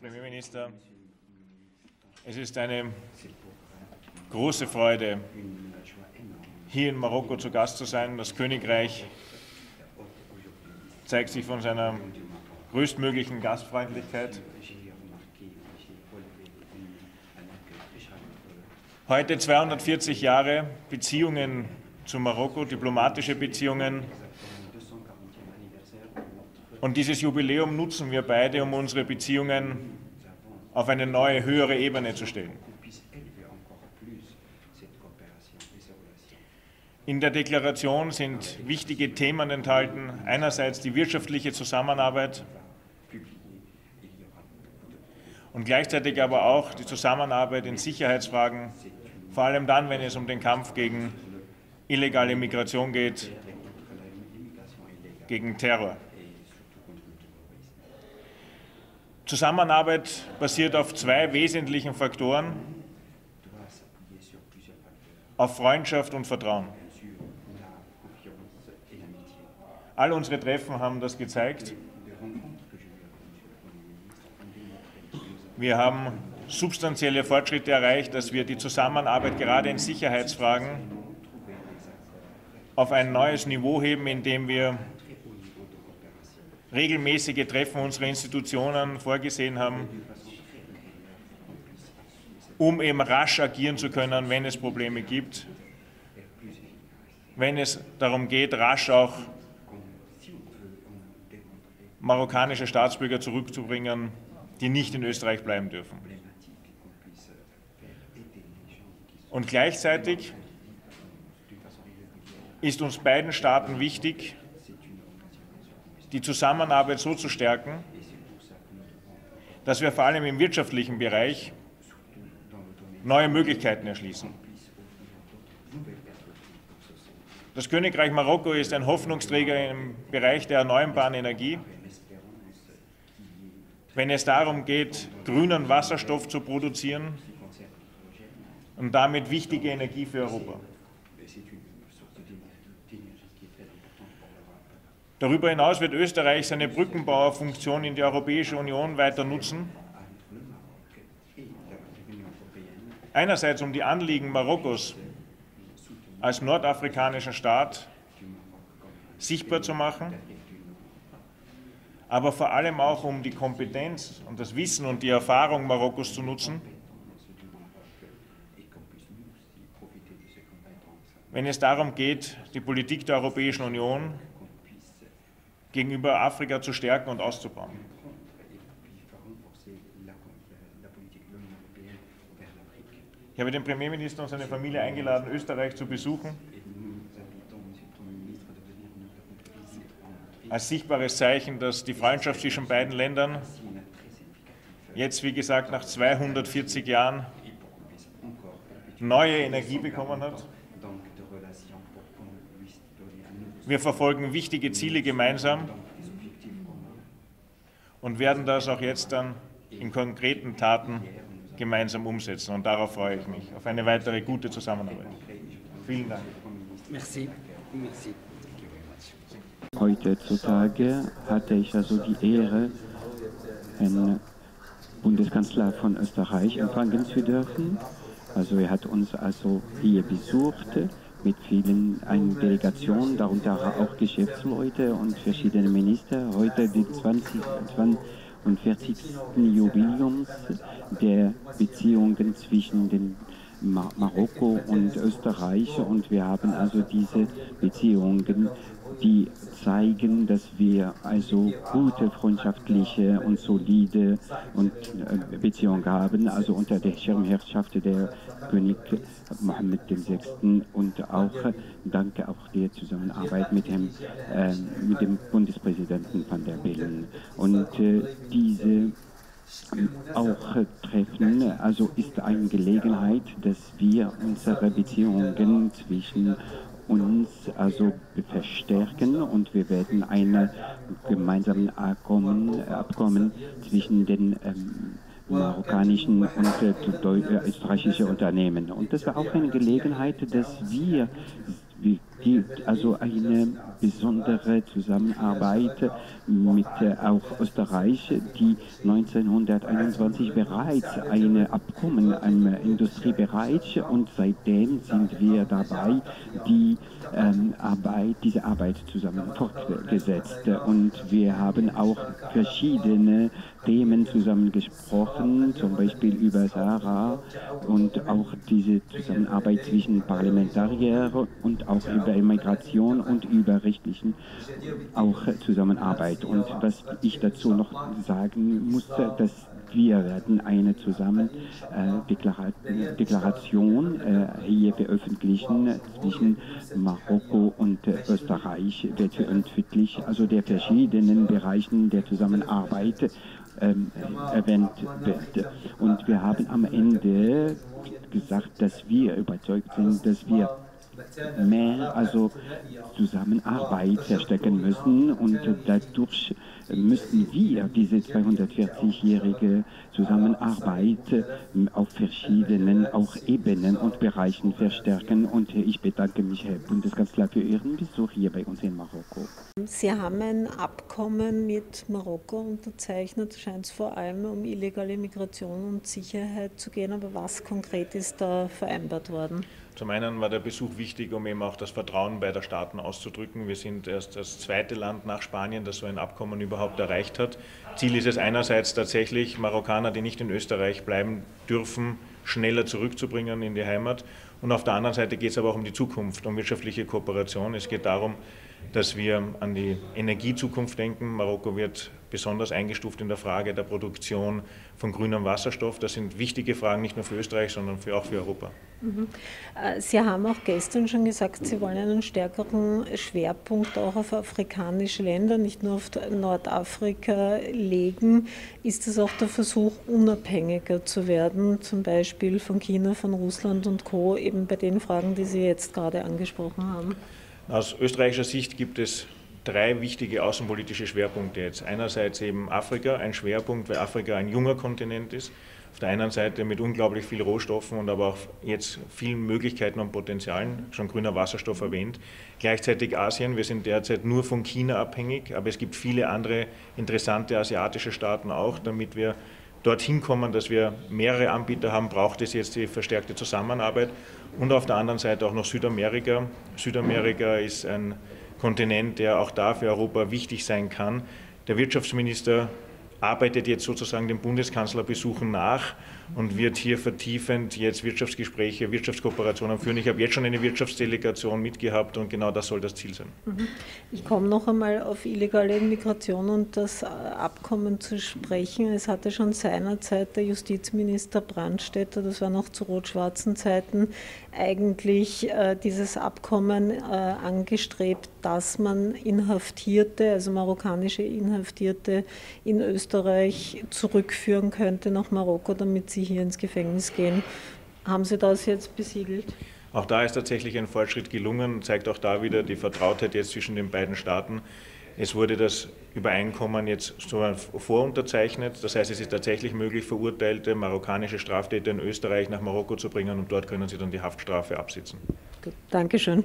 Premierminister, es ist eine große Freude, hier in Marokko zu Gast zu sein. Das Königreich zeigt sich von seiner größtmöglichen Gastfreundlichkeit. Heute 240 Jahre Beziehungen zu Marokko, diplomatische Beziehungen. Und dieses Jubiläum nutzen wir beide, um unsere Beziehungen auf eine neue, höhere Ebene zu stellen. In der Deklaration sind wichtige Themen enthalten. Einerseits die wirtschaftliche Zusammenarbeit und gleichzeitig aber auch die Zusammenarbeit in Sicherheitsfragen, vor allem dann, wenn es um den Kampf gegen illegale Migration geht, gegen Terror. Zusammenarbeit basiert auf zwei wesentlichen Faktoren, auf Freundschaft und Vertrauen. All unsere Treffen haben das gezeigt. Wir haben substanzielle Fortschritte erreicht, dass wir die Zusammenarbeit gerade in Sicherheitsfragen auf ein neues Niveau heben, indem wir regelmäßige Treffen unserer Institutionen vorgesehen haben, um eben rasch agieren zu können, wenn es Probleme gibt, wenn es darum geht, rasch auch marokkanische Staatsbürger zurückzubringen, die nicht in Österreich bleiben dürfen. Und gleichzeitig ist uns beiden Staaten wichtig, die Zusammenarbeit so zu stärken, dass wir vor allem im wirtschaftlichen Bereich neue Möglichkeiten erschließen. Das Königreich Marokko ist ein Hoffnungsträger im Bereich der erneuerbaren Energie. Wenn es darum geht, grünen Wasserstoff zu produzieren und damit wichtige Energie für Europa. Darüber hinaus wird Österreich seine Brückenbauerfunktion in die Europäische Union weiter nutzen. Einerseits um die Anliegen Marokkos als nordafrikanischen Staat sichtbar zu machen, aber vor allem auch um die Kompetenz und das Wissen und die Erfahrung Marokkos zu nutzen, wenn es darum geht, die Politik der Europäischen Union gegenüber Afrika zu stärken und auszubauen. Ich habe den Premierminister und seine Familie eingeladen, Österreich zu besuchen. Als sichtbares Zeichen, dass die Freundschaft zwischen beiden Ländern jetzt, wie gesagt, nach 240 Jahren neue Energie bekommen hat. Wir verfolgen wichtige Ziele gemeinsam und werden das auch jetzt dann in konkreten Taten gemeinsam umsetzen. Und darauf freue ich mich, auf eine weitere gute Zusammenarbeit. Vielen Dank. Merci. Merci. Heutzutage hatte ich also die Ehre, den Bundeskanzler von Österreich empfangen zu dürfen. Also er hat uns also hier besucht mit vielen eine Delegation, darunter auch Geschäftsleute und verschiedene Minister. Heute die 20, 20 und 40. Jubiläums der Beziehungen zwischen den Marokko und Österreich und wir haben also diese Beziehungen die zeigen, dass wir also gute freundschaftliche und solide und, äh, Beziehungen haben, also unter der Schirmherrschaft der König Mohammed VI. und auch danke auch der Zusammenarbeit mit dem, äh, mit dem Bundespräsidenten van der Bellen. Und äh, diese auch treffen, also ist eine Gelegenheit, dass wir unsere Beziehungen zwischen uns also verstärken und wir werden ein gemeinsames Abkommen, Abkommen zwischen den ähm, marokkanischen und äh, österreichischen Unternehmen. Und das war auch eine Gelegenheit, dass wir, wir gibt also eine besondere Zusammenarbeit mit äh, auch Österreich, die 1921 bereits ein Abkommen im Industriebereich und seitdem sind wir dabei, die ähm, Arbeit, diese Arbeit zusammen fortgesetzt. Und wir haben auch verschiedene Themen zusammen gesprochen, zum Beispiel über Sahara und auch diese Zusammenarbeit zwischen Parlamentariern und auch über Immigration und über rechtlichen auch Zusammenarbeit. Und was ich dazu noch sagen musste, dass wir werden eine Zusammendeklaration äh, hier veröffentlichen zwischen Marokko und äh, Österreich, wird veröffentlicht, also der verschiedenen Bereichen der Zusammenarbeit ähm, erwähnt wird. Und wir haben am Ende gesagt, dass wir überzeugt sind, dass wir mehr also Zusammenarbeit verstecken müssen und dadurch müssten wir diese 240-jährige Zusammenarbeit auf verschiedenen auch Ebenen und Bereichen verstärken. Und ich bedanke mich, Herr Bundeskanzler, für Ihren Besuch hier bei uns in Marokko. Sie haben ein Abkommen mit Marokko unterzeichnet, scheint es vor allem um illegale Migration und Sicherheit zu gehen. Aber was konkret ist da vereinbart worden? Zum einen war der Besuch wichtig, um eben auch das Vertrauen beider Staaten auszudrücken. Wir sind erst das zweite Land nach Spanien, das so ein Abkommen überhaupt erreicht hat. Ziel ist es einerseits tatsächlich, Marokkaner, die nicht in Österreich bleiben dürfen, schneller zurückzubringen in die Heimat. Und auf der anderen Seite geht es aber auch um die Zukunft, um wirtschaftliche Kooperation. Es geht darum, dass wir an die Energiezukunft denken. Marokko wird besonders eingestuft in der Frage der Produktion von grünem Wasserstoff. Das sind wichtige Fragen nicht nur für Österreich, sondern für, auch für Europa. Mhm. Äh, Sie haben auch gestern schon gesagt, Sie wollen einen stärkeren Schwerpunkt auch auf afrikanische Länder, nicht nur auf Nordafrika legen. Ist es auch der Versuch, unabhängiger zu werden, zum Beispiel von China, von Russland und Co., eben bei den Fragen, die Sie jetzt gerade angesprochen haben? Aus österreichischer Sicht gibt es drei wichtige außenpolitische Schwerpunkte jetzt. Einerseits eben Afrika, ein Schwerpunkt, weil Afrika ein junger Kontinent ist. Auf der einen Seite mit unglaublich viel Rohstoffen und aber auch jetzt vielen Möglichkeiten und Potenzialen, schon grüner Wasserstoff erwähnt. Gleichzeitig Asien, wir sind derzeit nur von China abhängig, aber es gibt viele andere interessante asiatische Staaten auch, damit wir dorthin kommen, dass wir mehrere Anbieter haben, braucht es jetzt die verstärkte Zusammenarbeit. Und auf der anderen Seite auch noch Südamerika. Südamerika ist ein Kontinent, der auch da für Europa wichtig sein kann. Der Wirtschaftsminister arbeitet jetzt sozusagen den Bundeskanzlerbesuchen nach und wird hier vertiefend jetzt Wirtschaftsgespräche, Wirtschaftskooperationen führen. Ich habe jetzt schon eine Wirtschaftsdelegation mitgehabt und genau das soll das Ziel sein. Mhm. Ich komme noch einmal auf illegale Immigration und das Abkommen zu sprechen. Es hatte schon seinerzeit der Justizminister Brandstätter, das war noch zu rot-schwarzen Zeiten, eigentlich äh, dieses Abkommen äh, angestrebt, dass man Inhaftierte, also marokkanische Inhaftierte in Österreich zurückführen könnte nach Marokko, damit sie hier ins Gefängnis gehen. Haben Sie das jetzt besiegelt? Auch da ist tatsächlich ein Fortschritt gelungen, zeigt auch da wieder die Vertrautheit jetzt zwischen den beiden Staaten. Es wurde das Übereinkommen jetzt so vorunterzeichnet. Das heißt, es ist tatsächlich möglich, verurteilte marokkanische Straftäter in Österreich nach Marokko zu bringen und dort können sie dann die Haftstrafe absitzen. Gut, Dankeschön.